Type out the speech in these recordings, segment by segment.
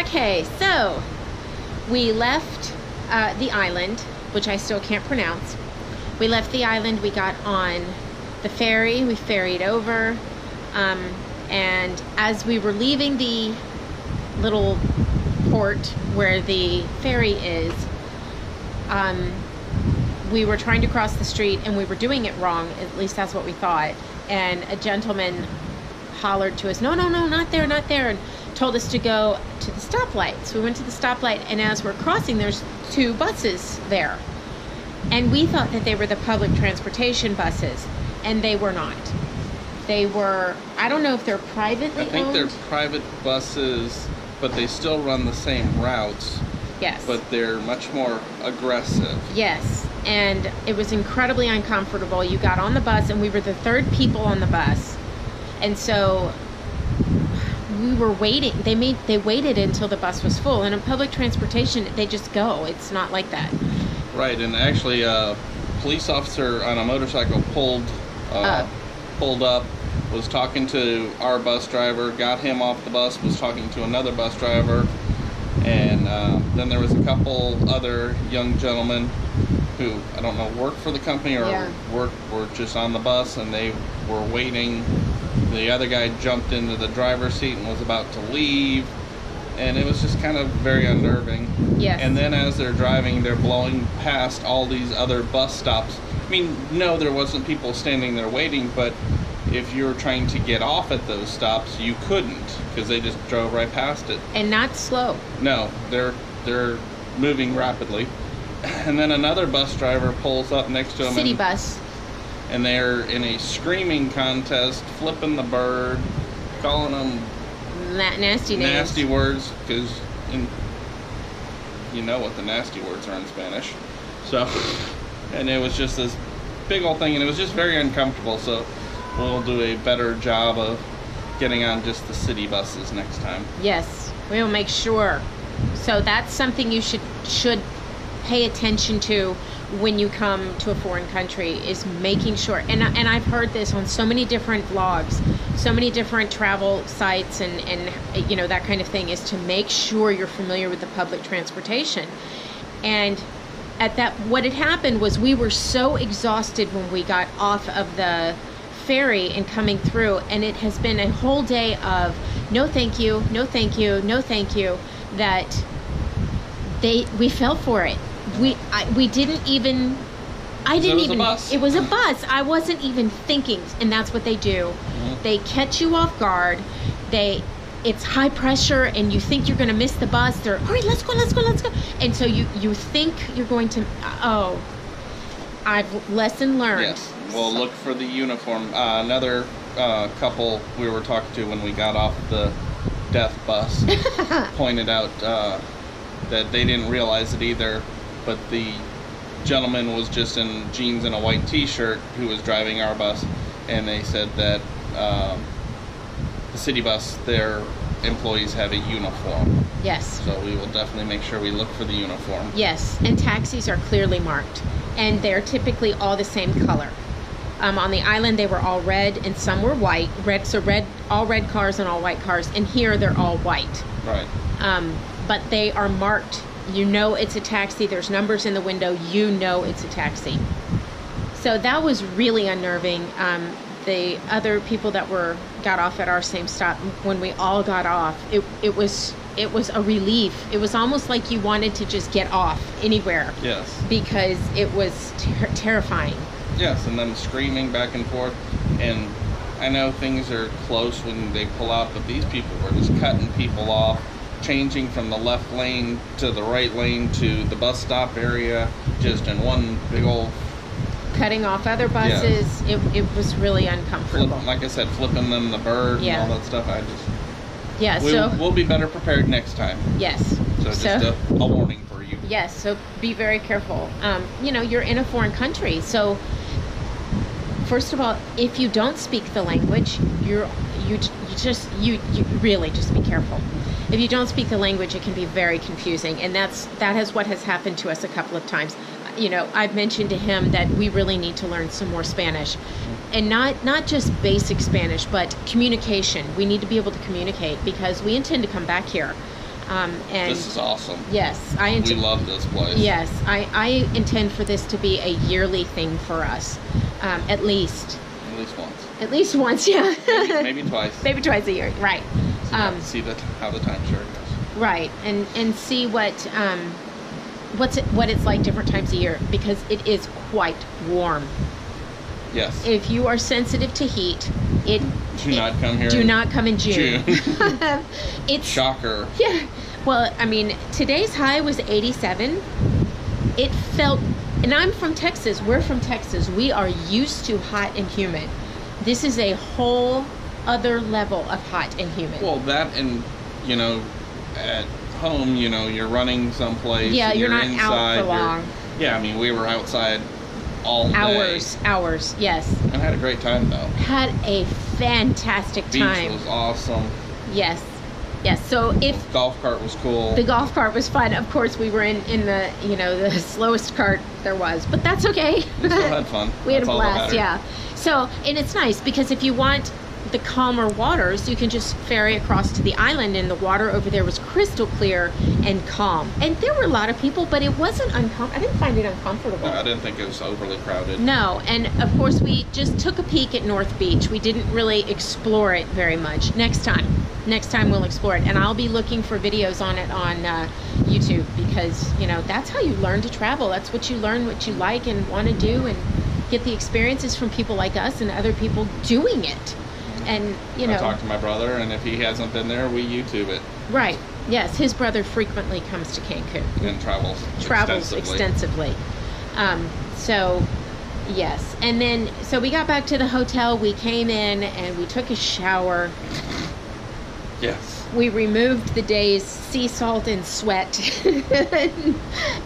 Okay, so we left uh, the island, which I still can't pronounce. We left the island. We got on the ferry. We ferried over, um, and as we were leaving the little port where the ferry is, um, we were trying to cross the street and we were doing it wrong. At least that's what we thought. And a gentleman hollered to us, "No, no, no, not there, not there!" and told us to go to the stoplight. So we went to the stoplight, and as we're crossing, there's two buses there, and we thought that they were the public transportation buses, and they were not. They were. I don't know if they're privately I think owned. they're private buses, but they still run the same routes, yes. but they're much more aggressive. Yes, and it was incredibly uncomfortable. You got on the bus, and we were the third people on the bus, and so we were waiting. They made they waited until the bus was full. And in public transportation, they just go. It's not like that. Right, and actually, a police officer on a motorcycle pulled uh, Up. pulled up, was talking to our bus driver, got him off the bus, was talking to another bus driver, and uh, then there was a couple other young gentlemen who I don't know worked for the company or Yeah. worked were just on the bus, and they were waiting. The other guy jumped into the driver's seat and was about to leave. And it was just kind of very unnerving. Yes. And then as they're driving, they're blowing past all these other bus stops. I mean, no, there wasn't people standing there waiting, but if you were trying to get off at those stops, you couldn't because they just drove right past it. And not slow. No, they're they're moving rapidly. And then another bus driver pulls up next to them, City and, bus. And they're in a screaming contest, flipping the bird, calling them Na- nasty names. nasty words because you know what the nasty words are in Spanish. So, and it was just this big old thing, and it was just very uncomfortable. So, we'll do a better job of getting on just the city buses next time. Yes, we will make sure. So that's something you should should pay attention to when you come to a foreign country is making sure. And and I've heard this on so many different vlogs, so many different travel sites, and and you know that kind of thing is to make sure you're familiar with the public transportation. And at that, what had happened was we were so exhausted when we got off of the ferry and coming through, and it has been a whole day of no thank you, no thank you, no thank you. That they we fell for it. We I, we didn't even. I didn't was a even. bus. It was a bus. I wasn't even thinking, and that's what they do. Mm-hmm. They catch you off guard. They. It's high pressure, and you think you're going to miss the bus. They're all right. Let's go. Let's go. Let's go. And so you you think you're going to. Oh, I've lesson learned. Yes, we'll look for the uniform. Uh, another uh, couple we were talking to when we got off the death bus pointed out uh, that they didn't realize it either, but the gentleman was just in jeans and a white T-shirt who was driving our bus, and they said that um, the city bus, their employees have a uniform. Yes. So we will definitely make sure we look for the uniform. Yes, and taxis are clearly marked, and they're typically all the same color. Um, on the island, they were all red, and some were white. Red, so red, all red cars and all white cars. And here, they're all white. Right. Um, but they are marked. You know it's a taxi. There's numbers in the window. You know it's a taxi. So that was really unnerving. Um, the other people that were got off at our same stop when we all got off, it it was it was a relief. It was almost like you wanted to just get off anywhere Yes. because it was ter- terrifying. Yes, and then screaming back and forth. And I know things are close when they pull out, but these people were just cutting people off, changing from the left lane to the right lane to the bus stop area, just in one big old Cutting off other buses, it, it was really flip. uncomfortable. Like I said, flipping them the bird Yeah. and all that stuff. I just yeah, we'll, so we'll be better prepared next time. yes. So just a, a warning for you. Yes, so be very careful. Um, you know, you're in a foreign country, so first of all, if you don't speak the language, you're you, you just you, you really just be careful. If you don't speak the language, it can be very confusing, and that's that is what has happened to us a couple of times. You know, I've mentioned to him that we really need to learn some more Spanish, and not not just basic Spanish, but communication. We need to be able to communicate because we intend to come back here. Um, and This is awesome. yes, I We love this place. Yes, I, I intend for this to be a yearly thing for us, um, at least, least once. at least once, yeah, Maybe, maybe twice. maybe twice a year, right? So Um, see the, how the time timeshare goes. right, and and see what um, what's it, what it's like different times a year because it is quite warm. Yes. If you are sensitive to heat, it Do it- not come here Do not come in June. June. it's Shocker. Yeah. Well, I mean, today's high was 87. It felt, and I'm from Texas. We're from Texas. We are used to hot and humid. This is a whole other level of hot and humid. Well, that and you know, at home, you know, you're running someplace. Yeah, and you're not out for you're- long. Yeah, I mean, we were outside all day hours, hours. Yes. and had a great time though. Had a fantastic Beach time. was awesome. Yes. Yes. So if Golf cart was cool. the golf cart was fun, of course we were in in the you know the slowest cart there was, but that's okay. we still had fun. We had a blast, yeah. So, and it's nice because if you want the calmer waters, you can just ferry across to the island, and the water over there was crystal clear and calm. And there were a lot of people, but it wasn't uncomfortable. I didn't find it uncomfortable. No, I didn't think it was overly crowded. No, and of course we just took a peek at North Beach. We didn't really explore it very much. Next time, next time we'll explore it, and I'll be looking for videos on it on uh, YouTube because you know that's how you learn to travel. That's what you learn, what you like and want to do, and get the experiences from people like us and other people doing it. And you know, I talked to my brother, and if he hasn't been there, we YouTube it right? Yes, his brother frequently comes to Cancun. and travels travels extensively. extensively. Um, so, yes. And then, so we got back to the hotel. We came in and we took a shower. Yes. We removed the day's sea salt and sweat.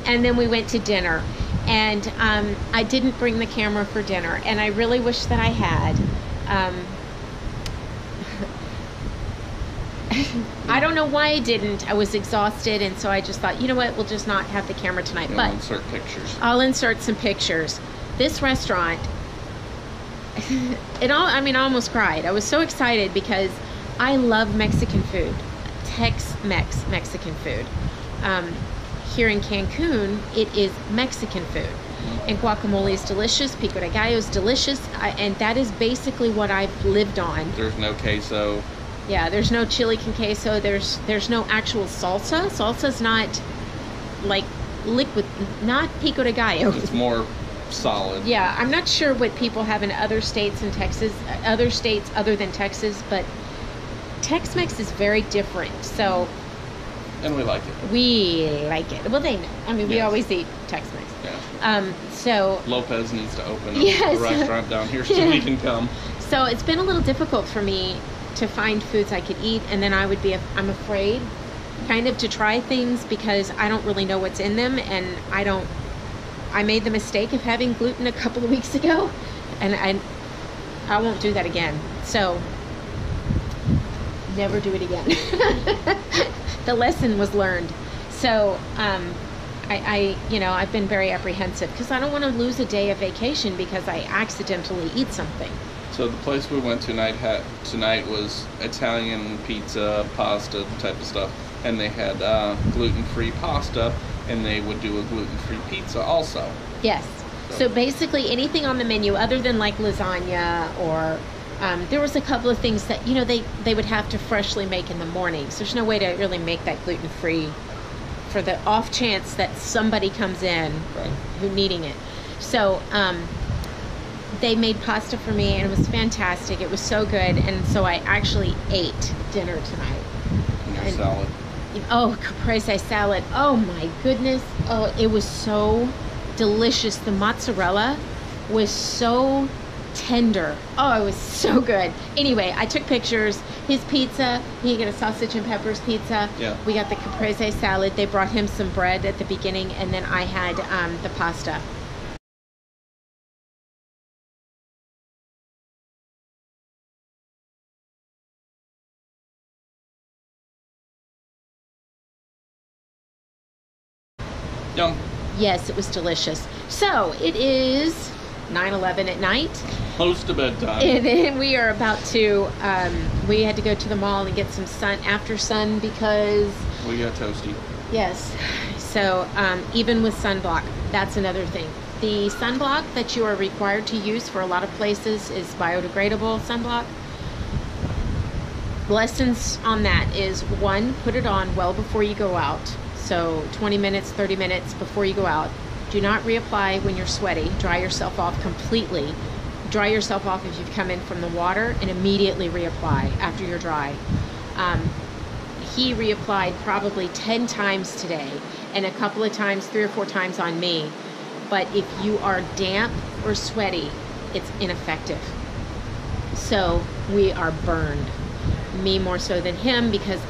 and then we went to dinner. And um, I didn't bring the camera for dinner. And I really wish that I had. Um, I don't know why I didn't. I was exhausted, and so I just thought, you know what, we'll just not have the camera tonight. We'll but insert pictures. I'll insert some pictures. This restaurant, it all, I mean, I almost cried. I was so excited because I love Mexican food, Tex Mex Mexican food. Um, here in Cancun, it is Mexican food. And guacamole is delicious, pico de gallo is delicious, I, and that is basically what I've lived on. There's no queso. Yeah, there's no chili con queso. There's there's no actual salsa. Salsa's not like liquid, not pico de gallo. It's more solid. Yeah, I'm not sure what people have in other states in Texas, other states other than Texas, but Tex-Mex is very different. So And we like it. we like it. Well, they know. I mean, we always eat Tex-Mex. Yeah. Um, so Lopez needs to open a, Yes. restaurant down here so Yeah. we can come. so it's been a little difficult for me to find foods I could eat, and then I would be, I'm afraid, kind of to try things because I don't really know what's in them, and I don't. I made the mistake of having gluten a couple of weeks ago, and I, I won't do that again. So, never do it again. the lesson was learned. So, um, I, I, you know, I've been very apprehensive because I don't want to lose a day of vacation because I accidentally eat something. So the place we went tonight had tonight was Italian pizza, pasta type of stuff, and they had uh, gluten-free pasta, and they would do a gluten-free pizza also. Yes. So basically, anything on the menu other than like lasagna or um, there was a couple of things that you know they they would have to freshly make in the mornings. There's no way to really make that gluten free for the off chance that somebody comes in Right. who needing it. So um, they made pasta for me and it was fantastic. It was so good, and so I actually ate dinner tonight. And And- salad. Oh, caprese salad. Oh my goodness. Oh, it was so delicious. The mozzarella was so tender. Oh, it was so good. Anyway, I took pictures. His pizza, he got a sausage and peppers pizza. Yeah. We got the caprese salad. They brought him some bread at the beginning, and then I had um, the pasta. Yum. Yes, it was delicious. So it is 9 11 at night, close to bedtime. And then we are about to, um, we had to go to the mall and get some sun, after sun, because, we got toasty. yes. So, um, even with sunblock, that's another thing. The sunblock that you are required to use for a lot of places is biodegradable sunblock. Lessons on that is one, put it on well before you go out. So 20 minutes, 30 minutes before you go out. Do not reapply when you're sweaty. Dry yourself off completely. Dry yourself off if you've come in from the water and immediately reapply after you're dry. Um, he reapplied probably 10 times today and a couple of times, three or four times on me. But if you are damp or sweaty, it's ineffective. So we are burned. Me more so than him because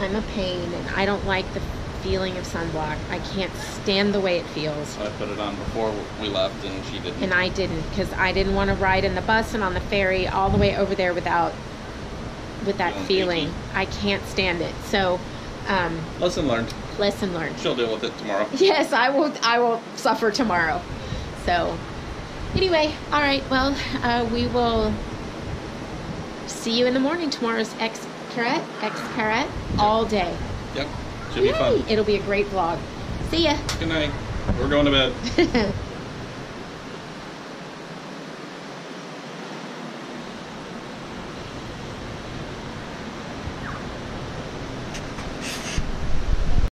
I'm a pain and I don't like the feeling of sunblock. I can't stand the way it feels. I put it on before we left, and she didn't. And I didn't because I didn't want to ride in the bus and on the ferry all the way over there without with that Feeling feeling. I can't stand it. So, um, Lesson learned. lesson learned. She'll deal with it tomorrow. Yes, I will. I will suffer tomorrow. So, anyway, all right. Well, uh, we will see you in the morning. Tomorrow's X caret, X caret, all day. Yep. Should be fun. It'll be a great vlog. See ya. Good night. We're going to bed.